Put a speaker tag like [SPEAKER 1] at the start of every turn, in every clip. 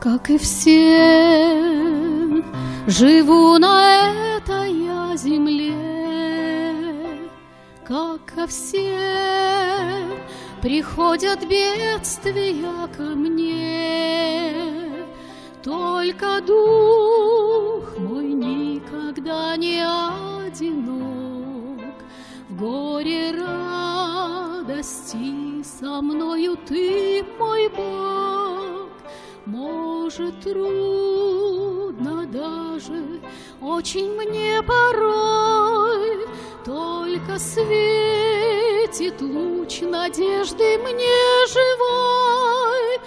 [SPEAKER 1] как и все, живу на этой я земле, как ко всем приходят бедствия ко мне. Только дух мой никогда не одинок, в горе радости со мною ты, мой Бог. Может, трудно даже, очень мне порой, Только светит луч надежды мне живой.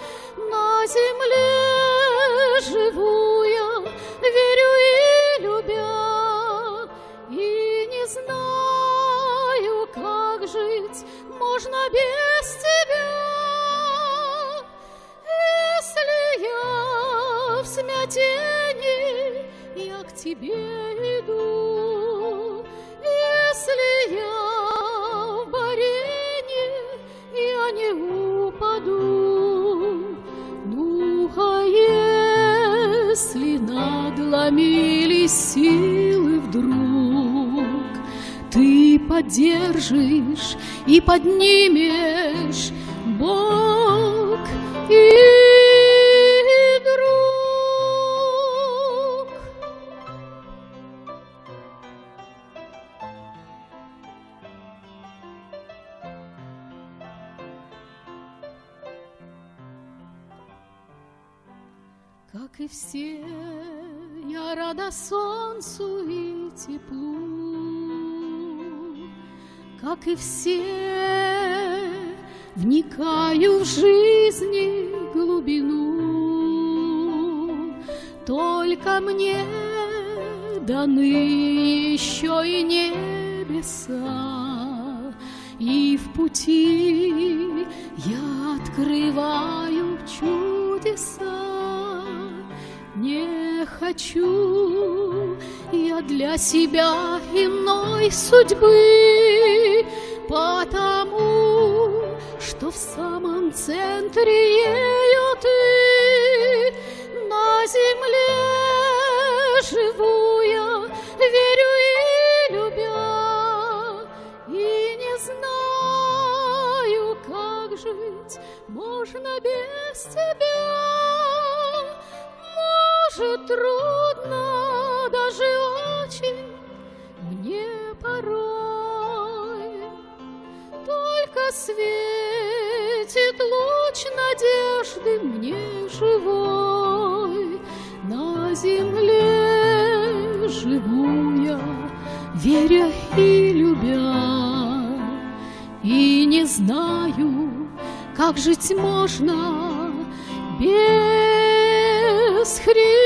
[SPEAKER 1] На земле живу я, верю и любя, И не знаю, как жить можно без тебе иду. Если я в борении, я не упаду. Ну, а если надломились силы вдруг, ты поддержишь и поднимешь Бог и Как и все, я рада солнцу и теплу, как и все, вникаю в жизни глубину. Только мне даны еще и небеса, и в пути я открываю чудеса. Хочу я для себя иной судьбы, потому что в самом центре ее ты. На земле живу я, верю и любя, и не знаю, как жить можно без тебя. Может, трудно, даже очень мне порой. Только светит луч надежды мне живой. На земле живу я, веря и любя, и не знаю, как жить можно без Христа.